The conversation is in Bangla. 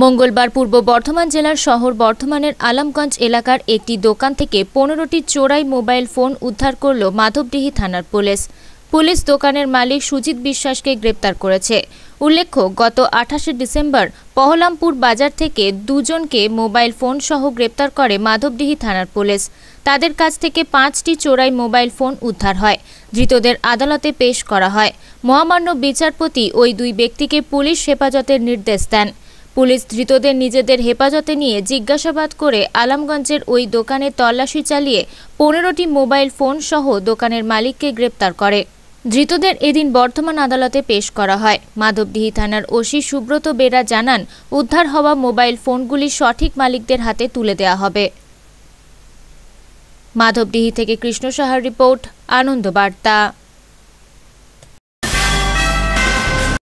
মঙ্গলবার পূর্ব বর্ধমান জেলার শহর বর্ধমানের আলমগঞ্জ এলাকার একটি দোকান থেকে পনেরোটি চোরাই মোবাইল ফোন উদ্ধার করল মাধবডিহি থানার পুলিশ। পুলিশ দোকানের মালিক সুজিত বিশ্বাসকে গ্রেপ্তার করেছে। উল্লেখ্য, গত আঠাশে ডিসেম্বর পহলামপুর বাজার থেকে দুজনকে মোবাইল ফোন সহ গ্রেপ্তার করে মাধবডিহি থানার পুলিশ। তাদের কাছ থেকে পাঁচটি চোরাই মোবাইল ফোন উদ্ধার হয়। ধৃতদের আদালতে পেশ করা হয়। মহামান্য বিচারপতি ওই দুই ব্যক্তিকে পুলিশ হেফাজতের নির্দেশ দেন। পুলিশ ধৃতদের নিজেদের হেফাজতে নিয়ে জিজ্ঞাসাবাদ করে আলমগঞ্জের ওই দোকানে তল্লাশি চালিয়ে পনেরোটি মোবাইল ফোন সহ দোকানের মালিককে গ্রেপ্তার করে। ধৃতদের এদিন বর্ধমান আদালতে পেশ করা হয়। মাধবদিহি থানার ওসি সুব্রত বেরা জানান, উদ্ধার হওয়া মোবাইল ফোনগুলি সঠিক মালিকদের হাতে তুলে দেওয়া হবে। মাধবডিহি থেকে কৃষ্ণ সাহার রিপোর্ট, আনন্দ বার্তা।